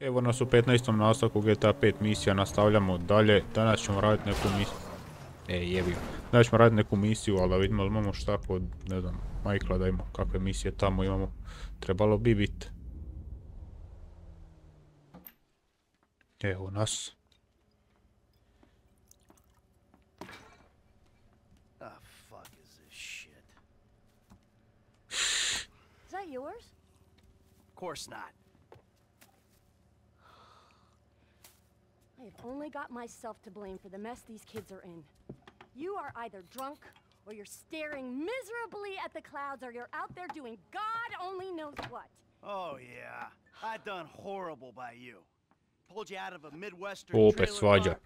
Evo nas u 15. nastavku GTA 5 misija, nastavljamo dalje. Danas ćemo raditi neku misiju. E, jebi. Danas ćemo raditi neku misiju, ali da vidimo da imamo šta kod, ne znam, Michaela da imamo kakve misije tamo imamo. Trebalo bi bit. Evo nas. The fuck is this shit? Is that yours? Of course not. I have only got myself to blame for the mess these kids are in. You are either drunk, or you're staring miserably at the clouds, or you're out there doing God only knows what. Oh yeah, I done horrible by you. Pulled you out of a Midwestern Opet trailer park,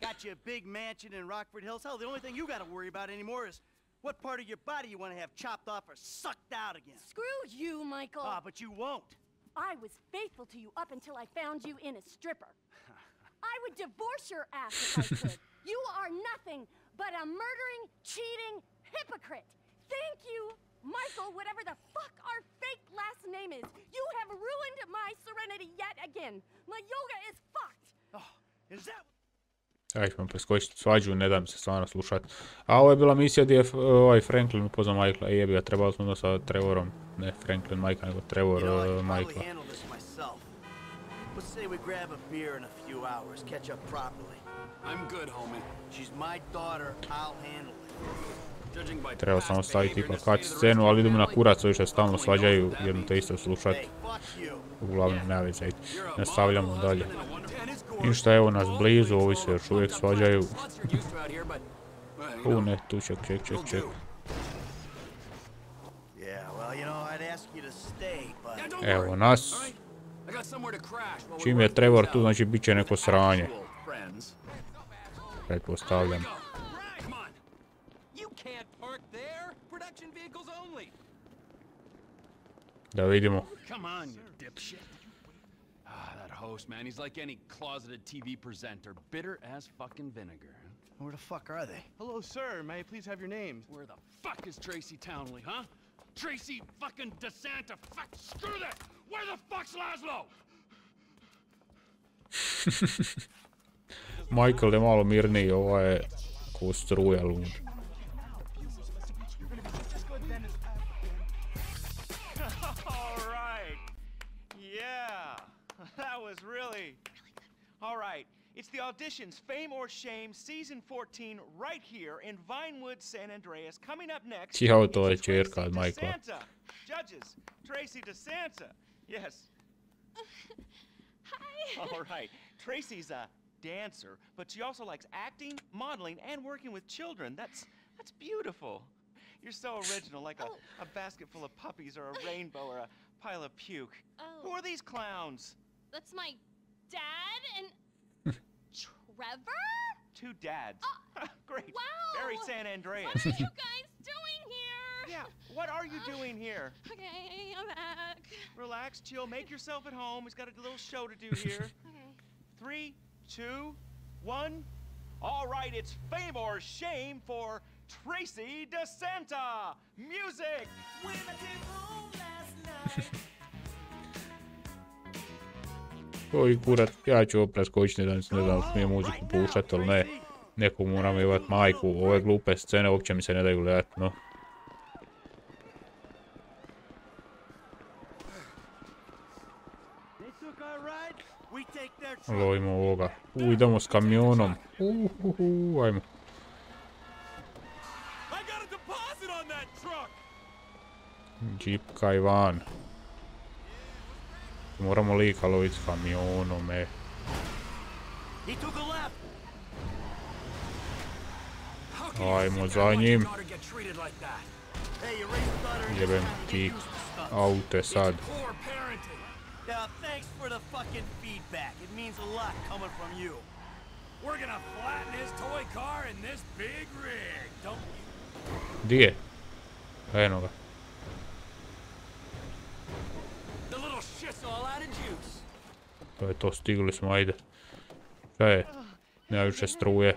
Got you a big mansion in Rockford Hills. Hell, the only thing you got to worry about anymore is what part of your body you want to have chopped off or sucked out again. Screw you, Michael. Ah, but you won't. I was faithful to you up until I found you in a stripper. I would divorce your ass if I could. You are nothing but a murdering, cheating hypocrite. Thank you, Michael, whatever the fuck our fake last name is. You have ruined my serenity yet again. My yoga is fucked. Oh, is that? Aj ćemo preskočiti svađu, ne da mi se stvarno slušat. A ovo je bila misija gdje je f- ovaj Franklin upoznao Michaela. E jebi ga, trebali smo da sa Trevorom. Ne Franklin Michael, nego Trevor You know, I uh, Michaela. Say we grab a beer in a few hours, catch up properly. I'm good, homie. She's my daughter, I'll handle it. Treba samo staviti plakat scenu, ali idemo na kurac, ovi što stalno svađaju jednu te isto slušati. Uglavnom, ne već Nastavljamo dalje. Ništa, evo nas blizu, ovi se još uvijek svađaju. U ne, tu ček, ček, ček, ček. Evo nas. Čim je Trevor tu, out. znači bit će neko sranje, Actual pretpostavljam. Go. Come on. You can't park there. Production vehicles only. Da vidimo. Come on, you dipshit. Ah, that host, man, he's like any closeted TV presenter, bitter as fucking vinegar. where the fuck are they? Hello, sir. May I please have your names? Where the fuck is Tracy Townley, huh? Tracy fucking DeSanta. Fuck, screw that. Where the fuck's Lazlow? Michael je malo mirniji, ovo je ko struja lud. All right. Yeah. That was really. All right. It's the auditions Fame or Shame season 14 right here in Vinewood, San Andreas. Coming up next. Čija to je it's čerka Tracy od Michaela? Judges, Tracy DeSanta. Yes. Hi. All right. Tracy's a dancer, but she also likes acting, modeling, and working with children. That's that's beautiful. You're so original, like Oh. a, a basket full of puppies or a rainbow or a pile of puke. Oh. Who Oh, are these clowns? that's my dad and Trevor? Two dads. Uh, Great. wow. Very San Andreas. What are you guys doing here? yeah. What are you doing here? Okay, I'm back. Relax, chill, make yourself at home. He's got a little show to do here. Okay. Three, two, one. All right, it's fame or shame for Tracy DeSanta. Music. Oj kurat, ja ću ovo preskočiti, ne znam, ne znam, smije muziku puštat ili ne. Nekog moram jebat majku, ove glupe scene uopće mi se ne daju gledat, no. Lovimo ovoga. U, idemo s kamionom. Uh, uh, uh, ajmo. Jeep Kajvan. Moramo lika lovit s kamionom, e. Ajmo za njim. Jebem ti aute sad. Yeah, thanks for the fucking feedback. It means a lot coming from you. We're gonna flatten his toy car in this big rig, don't you? Di je? Eno ga. The little shit's all out of juice. To je to, stigli smo, ajde. Šta je? Nema više struje.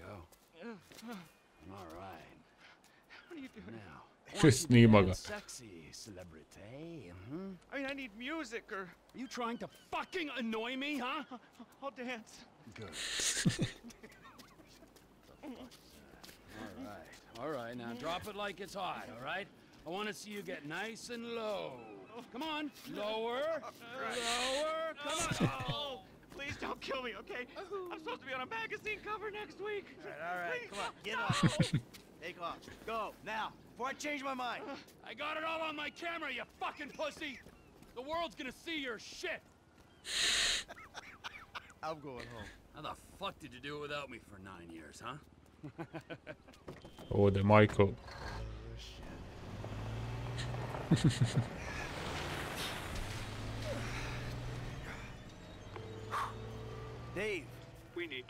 go. All right. what are you doing? Now. I Just want you to snima ga. dance Sexy celebrity. hmm I mean, I need music or Are you trying to fucking annoy me, huh? I'll dance. Good. all right. All right. Now drop it like it's hot. All right. I want to see you get nice and low. Come on. Lower. Lower. Come on. Oh, please don't kill me, okay? I'm supposed to be on a magazine cover next week. All right, Please, come on, get no. up. Take off. Go, now, before I change my mind. Uh, I got it all on my camera, you fucking pussy. The world's gonna see your shit. I'm going home. How the fuck did you do it without me for nine years, huh? oh, the Michael. Oh,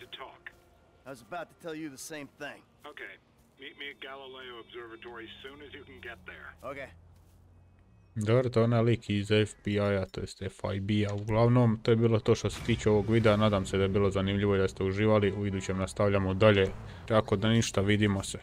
to talk. I was about to tell you the same thing. Okay. Meet me at Galileo Observatory soon as you can get there. Okay. Dobro, to je onaj lik iz FBI-a, to jest FIB-a. Uglavnom, to je bilo to što se tiče ovog videa. Nadam se da je bilo zanimljivo i da ste uživali. U idućem nastavljamo dalje. Ako da ništa, vidimo se.